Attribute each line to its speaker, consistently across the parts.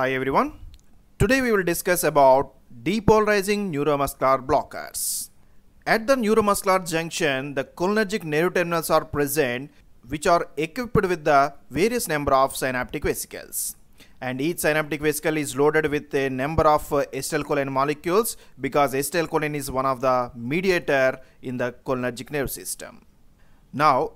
Speaker 1: Hi everyone. Today we will discuss about depolarizing neuromuscular blockers. At the neuromuscular junction, the cholinergic nerve terminals are present which are equipped with the various number of synaptic vesicles. And each synaptic vesicle is loaded with a number of uh, acetylcholine molecules because acetylcholine is one of the mediator in the cholinergic nerve system. Now,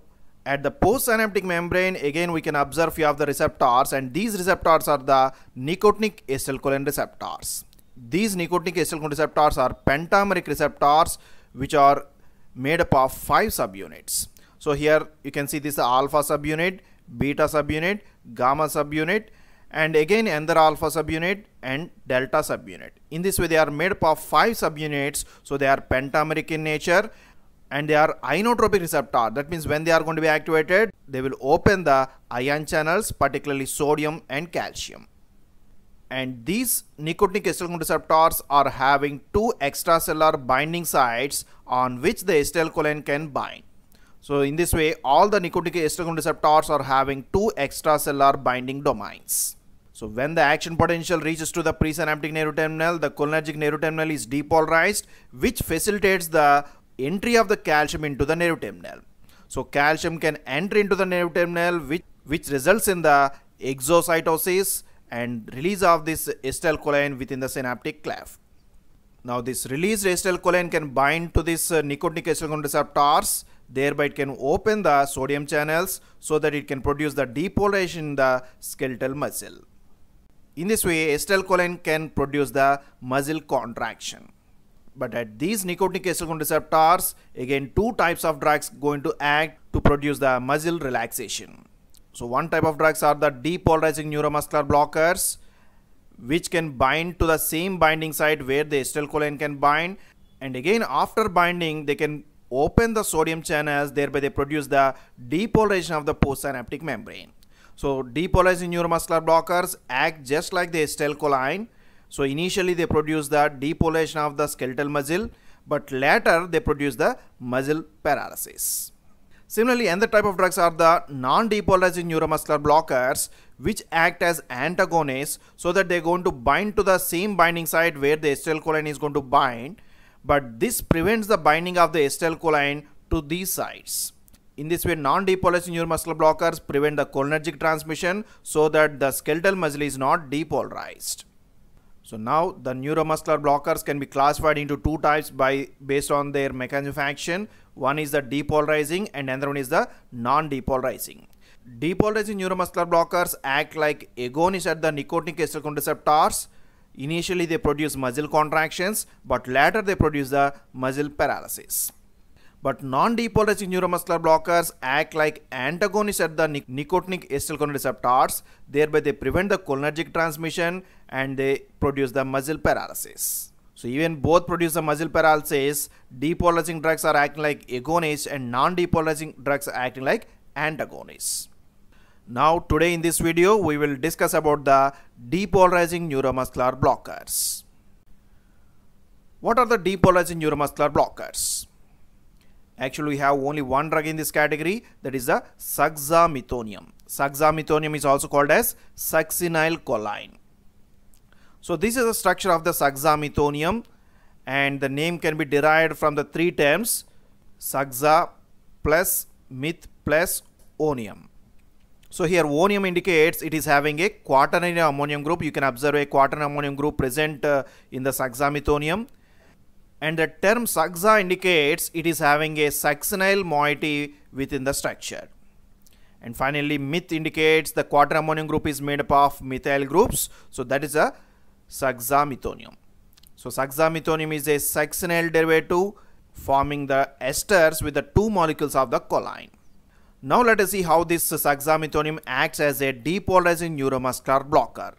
Speaker 1: at the postsynaptic membrane, again we can observe few of the receptors and these receptors are the nicotinic acetylcholine receptors. These nicotinic acetylcholine receptors are pentameric receptors which are made up of five subunits. So here you can see this alpha subunit, beta subunit, gamma subunit and again another alpha subunit and delta subunit. In this way they are made up of five subunits so they are pentameric in nature and they are ionotropic receptor. That means when they are going to be activated they will open the ion channels particularly sodium and calcium. And these nicotinic acetylcholine receptors are having two extracellular binding sites on which the acetylcholine can bind. So in this way all the nicotinic acetylcholine receptors are having two extracellular binding domains. So when the action potential reaches to the presynaptic neuroterminal, the cholinergic neuroterminal is depolarized, which facilitates the entry of the calcium into the nerve terminal. So calcium can enter into the nerve terminal which, which results in the exocytosis and release of this acetylcholine within the synaptic cleft. Now this released acetylcholine can bind to this uh, nicotinic acetylcholine receptors thereby it can open the sodium channels so that it can produce the depolarization in the skeletal muscle. In this way acetylcholine can produce the muscle contraction but at these nicotinic acetylcholine receptors again two types of drugs going to act to produce the muscle relaxation. So one type of drugs are the depolarizing neuromuscular blockers which can bind to the same binding site where the acetylcholine can bind. And again after binding they can open the sodium channels thereby they produce the depolarization of the postsynaptic membrane. So depolarizing neuromuscular blockers act just like the acetylcholine so initially they produce the depolarization of the skeletal muscle but later they produce the muscle paralysis. Similarly another type of drugs are the non-depolarizing neuromuscular blockers which act as antagonists so that they're going to bind to the same binding site where the acetylcholine is going to bind but this prevents the binding of the acetylcholine to these sites. In this way, non-depolarizing neuromuscular blockers prevent the cholinergic transmission so that the skeletal muscle is not depolarized. So now the neuromuscular blockers can be classified into two types by based on their mechanism of action. One is the depolarizing and another one is the non-depolarizing. Depolarizing neuromuscular blockers act like agonists at the nicotinic acetylcholine receptors. Initially they produce muscle contractions but later they produce the muscle paralysis. But non-depolarizing neuromuscular blockers act like antagonists at the nic nicotinic acetylcholine receptors. Thereby they prevent the cholinergic transmission and they produce the muscle paralysis. So even both produce the muscle paralysis, depolarizing drugs are acting like agonists and non-depolarizing drugs are acting like antagonists. Now today in this video we will discuss about the depolarizing neuromuscular blockers. What are the depolarizing neuromuscular blockers? Actually we have only one drug in this category that is the suxamethonium. Suxamethonium is also called as succinylcholine. So this is the structure of the suxamethonium and the name can be derived from the three terms suxa plus meth plus onium. So here onium indicates it is having a quaternary ammonium group. You can observe a quaternary ammonium group present uh, in the suxamethonium. And the term suxa indicates it is having a succinyl moiety within the structure. And finally meth indicates the quaternary ammonium group is made up of methyl groups. So that is a suxamethonium. So suxamethonium is a succinyl derivative forming the esters with the two molecules of the choline. Now let us see how this suxamethonium acts as a depolarizing neuromuscular blocker.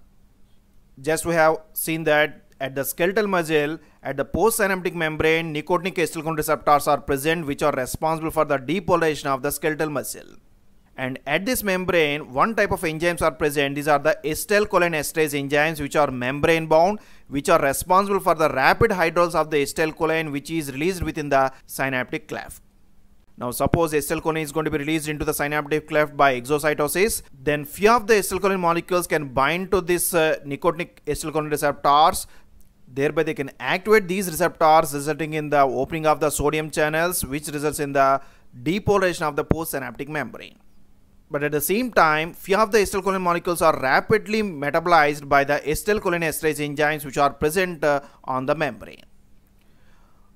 Speaker 1: Just we have seen that at the skeletal muscle, at the postsynaptic membrane, nicotinic acetylcholine receptors are present which are responsible for the depolarization of the skeletal muscle. And at this membrane, one type of enzymes are present. These are the acetylcholine esterase enzymes which are membrane bound, which are responsible for the rapid hydrolysis of the acetylcholine which is released within the synaptic cleft. Now suppose acetylcholine is going to be released into the synaptic cleft by exocytosis, then few of the acetylcholine molecules can bind to this uh, nicotinic acetylcholine receptors thereby they can activate these receptors resulting in the opening of the sodium channels which results in the depolarization of the postsynaptic membrane. But at the same time, few of the acetylcholine molecules are rapidly metabolized by the acetylcholine esterase enzymes which are present uh, on the membrane.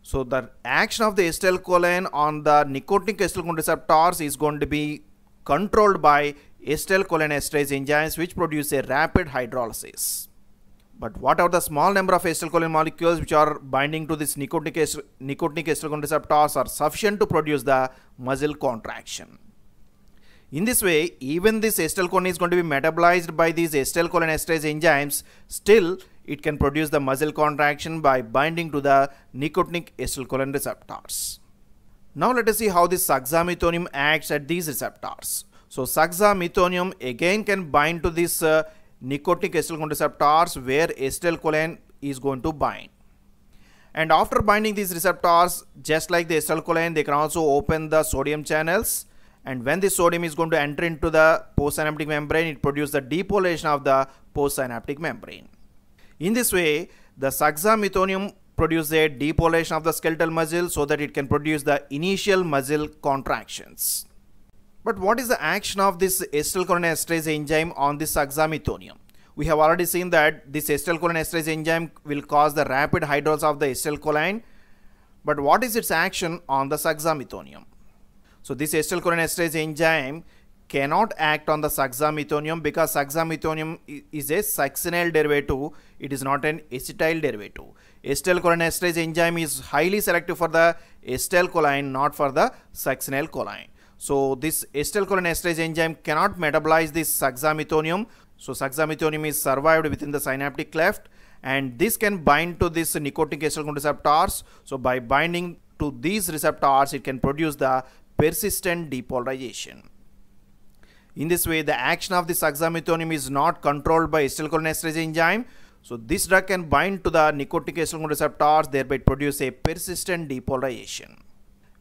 Speaker 1: So the action of the acetylcholine on the nicotinic acetylcholine receptors is going to be controlled by acetylcholine esterase enzymes which produce a rapid hydrolysis. But what are the small number of acetylcholine molecules which are binding to this nicotinic, nicotinic acetylcholine receptors are sufficient to produce the muscle contraction. In this way, even this acetylcholine is going to be metabolized by these acetylcholine esterase enzymes, still it can produce the muscle contraction by binding to the nicotinic acetylcholine receptors. Now let us see how this suxamethonium acts at these receptors. So suxamethonium again can bind to this uh, nicotinic acetylcholine receptors where acetylcholine is going to bind. And after binding these receptors, just like the acetylcholine, they can also open the sodium channels and when the sodium is going to enter into the postsynaptic membrane it produces the depolarization of the postsynaptic membrane. In this way the suxamethonium produces a depolarization of the skeletal muscle so that it can produce the initial muscle contractions. But what is the action of this acetylcholine esterase enzyme on this suxamethonium? We have already seen that this acetylcholine esterase enzyme will cause the rapid hydrolysis of the acetylcholine. But what is its action on the suxamethonium? So this acetylcholine esterase enzyme cannot act on the suxamethonium because suxamethonium is a succinyl derivative. It is not an acetyl derivative. Acetylcholine esterase enzyme is highly selective for the acetylcholine, not for the succinyl choline. So this acetylcholine esterase enzyme cannot metabolize this suxamethonium. So suxamethonium is survived within the synaptic cleft and this can bind to this nicotinic acetylcholine receptors. So by binding to these receptors, it can produce the persistent depolarization. In this way, the action of the suxamethonium is not controlled by acetylcholinesterase enzyme. So this drug can bind to the nicotinic acetylcholine receptors, thereby produce a persistent depolarization.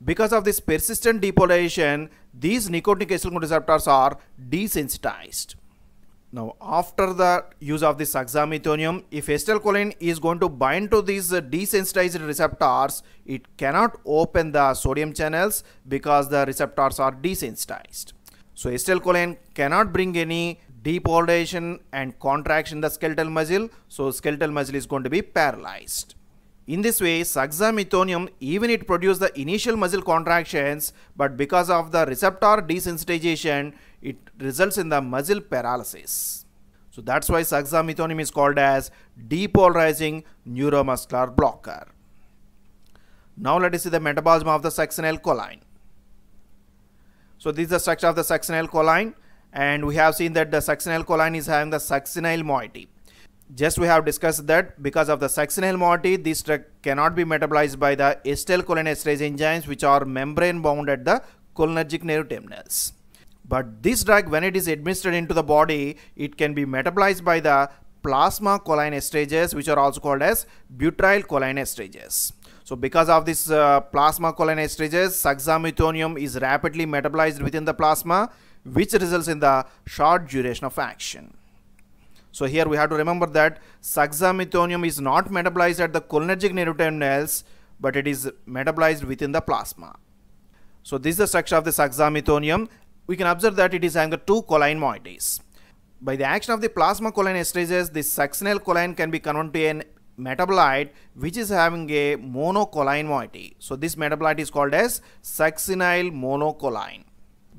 Speaker 1: Because of this persistent depolarization, these nicotinic acetylcholine receptors are desensitized. Now, after the use of this suxamethonium, if acetylcholine is going to bind to these uh, desensitized receptors, it cannot open the sodium channels because the receptors are desensitized. So, acetylcholine cannot bring any depolarization and contraction in the skeletal muscle. So, skeletal muscle is going to be paralyzed. In this way, suxamethonium even it produces the initial muscle contractions, but because of the receptor desensitization, it results in the muscle paralysis. So that's why suxamethonium is called as depolarizing neuromuscular blocker. Now let us see the metabolism of the succinylcholine. So this is the structure of the succinylcholine and we have seen that the succinylcholine is having the succinyl moiety just we have discussed that because of the succinyl moiety this drug cannot be metabolized by the acetylcholinesterase enzymes which are membrane bound at the cholinergic nerve terminals. But this drug when it is administered into the body it can be metabolized by the plasma cholinesterases which are also called as butyryl cholinesterases. So because of this uh, plasma cholinesterases suxamethonium is rapidly metabolized within the plasma which results in the short duration of action. So here we have to remember that suxamethonium is not metabolized at the cholinergic nerve terminals but it is metabolized within the plasma. So this is the structure of the suxamethonium. We can observe that it is having the two choline moieties. By the action of the plasma cholinesterases, this succinyl choline can be converted to an metabolite which is having a monocholine moiety. So this metabolite is called as succinyl monocholine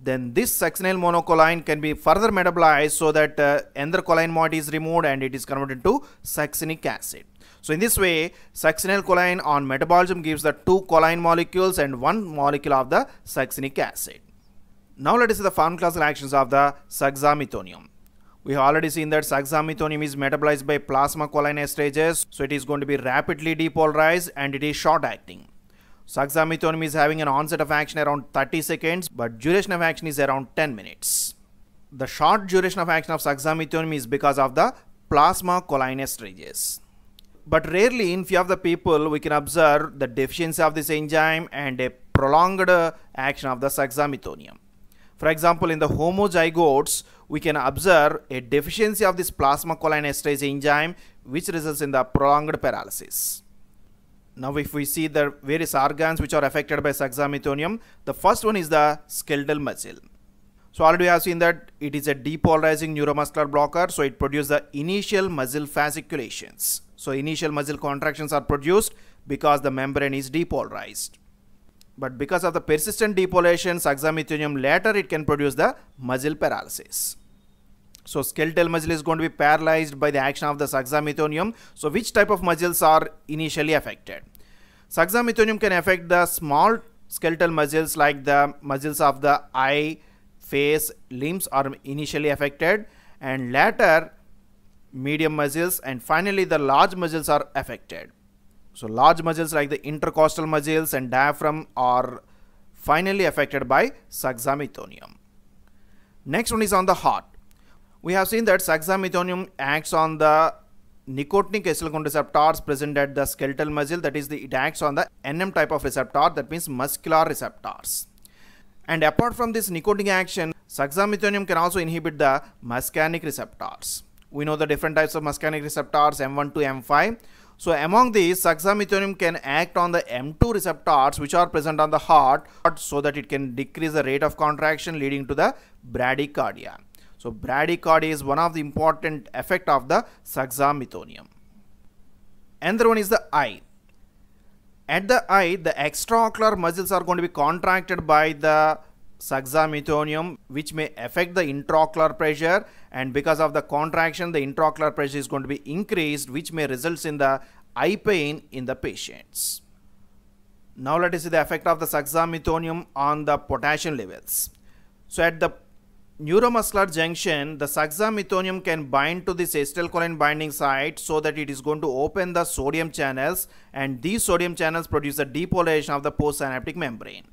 Speaker 1: then this succinyl monocholine can be further metabolized so that uh, another choline moiety is removed and it is converted to succinic acid. So in this way, succinyl choline on metabolism gives the two choline molecules and one molecule of the succinic acid. Now let us see the pharmacological actions of the suxamethonium. We have already seen that suxamethonium is metabolized by plasma cholinesterases, so it is going to be rapidly depolarized and it is short acting. Suxamethonium is having an onset of action around 30 seconds, but duration of action is around 10 minutes. The short duration of action of suxamethonium is because of the plasma cholinesterases. But rarely in few of the people we can observe the deficiency of this enzyme and a prolonged action of the suxamethonium. For example, in the homozygotes, we can observe a deficiency of this plasma cholinesterase enzyme which results in the prolonged paralysis. Now if we see the various organs which are affected by saxamethonium, the first one is the skeletal muscle. So already we have seen that it is a depolarizing neuromuscular blocker. So it produces the initial muscle fasciculations. So initial muscle contractions are produced because the membrane is depolarized. But because of the persistent depolarization, saxamethonium later it can produce the muscle paralysis. So skeletal muscle is going to be paralyzed by the action of the suxamethonium. So which type of muscles are initially affected? Suxamethonium can affect the small skeletal muscles like the muscles of the eye, face, limbs are initially affected and later medium muscles and finally the large muscles are affected. So large muscles like the intercostal muscles and diaphragm are finally affected by suxamethonium. Next one is on the heart. We have seen that suxamethonium acts on the nicotinic acetylcholine receptors present at the skeletal muscle that is the it acts on the NM type of receptor that means muscular receptors. And apart from this nicotinic action, suxamethonium can also inhibit the muscarinic receptors. We know the different types of muscarinic receptors M1 to M5. So among these, suxamethonium can act on the M2 receptors which are present on the heart so that it can decrease the rate of contraction leading to the bradycardia. So bradycardia is one of the important effect of the suxamethonium. Another one is the eye. At the eye, the extraocular muscles are going to be contracted by the suxamethonium which may affect the intraocular pressure and because of the contraction the intraocular pressure is going to be increased which may result in the eye pain in the patients. Now let us see the effect of the suxamethonium on the potassium levels. So at the neuromuscular junction, the suxamethonium can bind to this acetylcholine binding site so that it is going to open the sodium channels and these sodium channels produce a depolarization of the postsynaptic membrane.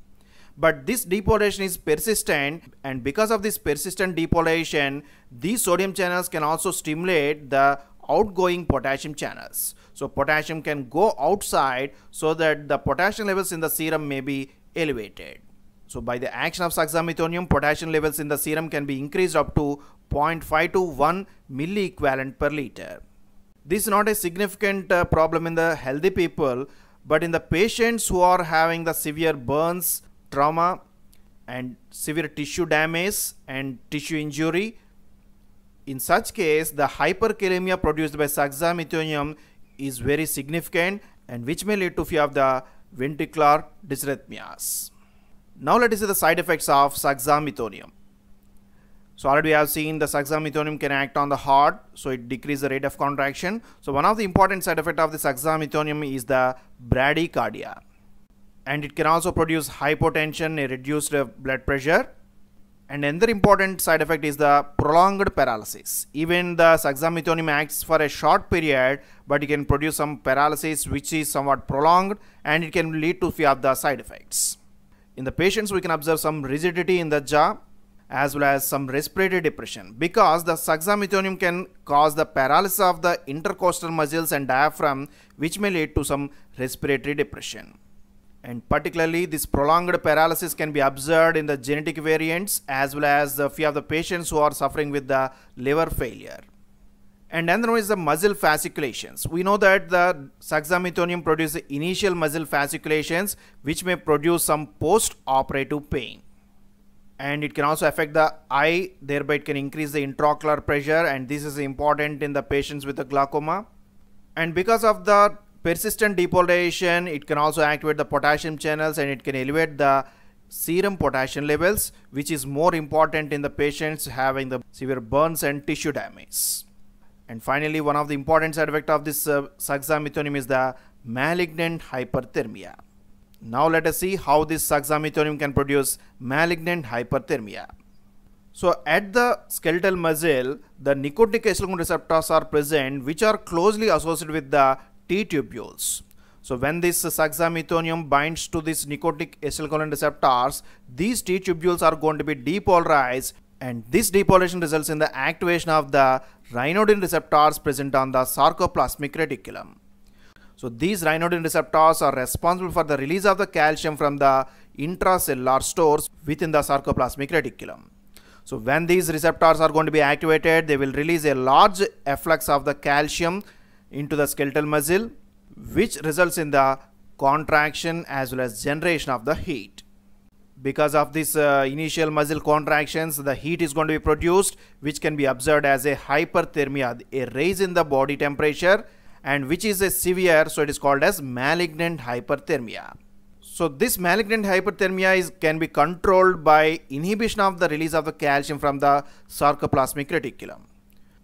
Speaker 1: But this depolarization is persistent and because of this persistent depolarization, these sodium channels can also stimulate the outgoing potassium channels. So potassium can go outside so that the potassium levels in the serum may be elevated. So by the action of suxamethonium, potassium levels in the serum can be increased up to 0.5 to 1 milliequivalent per liter. This is not a significant uh, problem in the healthy people, but in the patients who are having the severe burns, trauma, and severe tissue damage and tissue injury, in such case, the hyperkalemia produced by suxamethonium is very significant and which may lead to few of the ventricular dysrhythmias. Now let us see the side effects of suxamethonium. So already we have seen the suxamethonium can act on the heart, so it decreases the rate of contraction. So one of the important side effect of the suxamethonium is the bradycardia. And it can also produce hypotension, a reduced uh, blood pressure. And another important side effect is the prolonged paralysis. Even the suxamethonium acts for a short period, but it can produce some paralysis which is somewhat prolonged and it can lead to few of the side effects. In the patients, we can observe some rigidity in the jaw as well as some respiratory depression because the suxamethonium can cause the paralysis of the intercostal muscles and diaphragm which may lead to some respiratory depression. And particularly this prolonged paralysis can be observed in the genetic variants as well as the few of the patients who are suffering with the liver failure. And another one is the muscle fasciculations. We know that the suxamethonium produces initial muscle fasciculations which may produce some post-operative pain. And it can also affect the eye, thereby it can increase the intraocular pressure and this is important in the patients with the glaucoma. And because of the persistent depolarization, it can also activate the potassium channels and it can elevate the serum potassium levels which is more important in the patients having the severe burns and tissue damage. And finally, one of the important side effects of this uh, suxamethonium is the malignant hyperthermia. Now let us see how this suxamethonium can produce malignant hyperthermia. So at the skeletal muscle, the nicotinic acetylcholine receptors are present which are closely associated with the T tubules. So when this suxamethonium binds to this nicotinic acetylcholine receptors, these T tubules are going to be depolarized and this depolarization results in the activation of the ryanodine receptors present on the sarcoplasmic reticulum. So these ryanodine receptors are responsible for the release of the calcium from the intracellular stores within the sarcoplasmic reticulum. So when these receptors are going to be activated, they will release a large efflux of the calcium into the skeletal muscle, which results in the contraction as well as generation of the heat. Because of this uh, initial muscle contractions, the heat is going to be produced, which can be observed as a hyperthermia, a raise in the body temperature, and which is a severe, so it is called as malignant hyperthermia. So this malignant hyperthermia is, can be controlled by inhibition of the release of the calcium from the sarcoplasmic reticulum.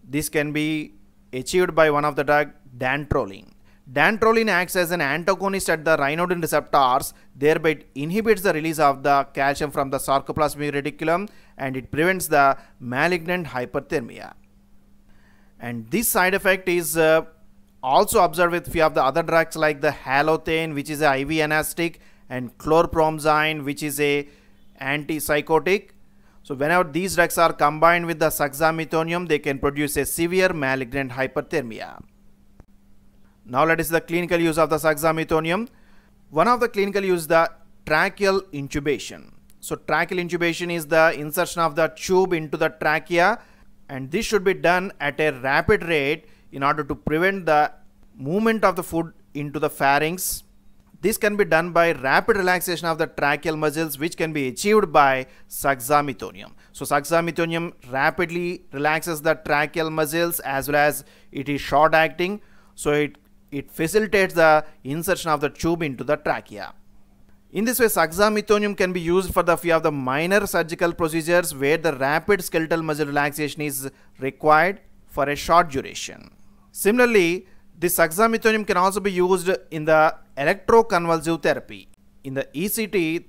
Speaker 1: This can be achieved by one of the drug dantrolene. Dantrolene acts as an antagonist at the ryanodine receptors, thereby inhibits the release of the calcium from the sarcoplasmic reticulum and it prevents the malignant hyperthermia. And this side effect is uh, also observed with few of the other drugs like the halothane which is a IV anesthetic and chlorpromazine which is a antipsychotic. So whenever these drugs are combined with the suxamethonium they can produce a severe malignant hyperthermia. Now let us see the clinical use of the suxamethonium. One of the clinical use the tracheal intubation. So tracheal intubation is the insertion of the tube into the trachea and this should be done at a rapid rate in order to prevent the movement of the food into the pharynx this can be done by rapid relaxation of the tracheal muscles which can be achieved by suxamethonium. So suxamethonium rapidly relaxes the tracheal muscles as well as it is short acting. So it, it facilitates the insertion of the tube into the trachea. In this way, suxamethonium can be used for the few of the minor surgical procedures where the rapid skeletal muscle relaxation is required for a short duration. Similarly, this suxamethonium can also be used in the electroconvulsive therapy. In the ECT,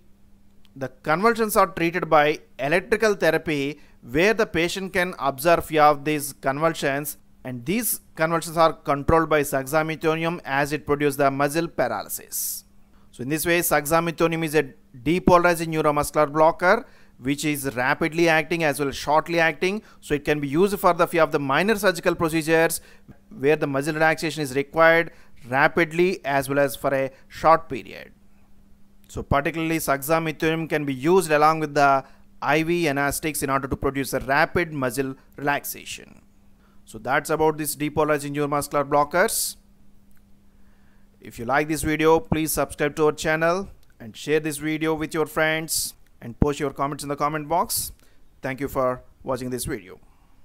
Speaker 1: the convulsions are treated by electrical therapy where the patient can observe few of these convulsions and these convulsions are controlled by suxamethonium as it produces the muscle paralysis. So in this way, suxamethonium is a depolarizing neuromuscular blocker which is rapidly acting as well as shortly acting. So it can be used for the few of the minor surgical procedures where the muscle relaxation is required rapidly as well as for a short period. So particularly suxamethonium can be used along with the IV anesthetics in order to produce a rapid muscle relaxation. So that's about this depolarizing neuromuscular blockers. If you like this video, please subscribe to our channel and share this video with your friends and post your comments in the comment box. Thank you for watching this video.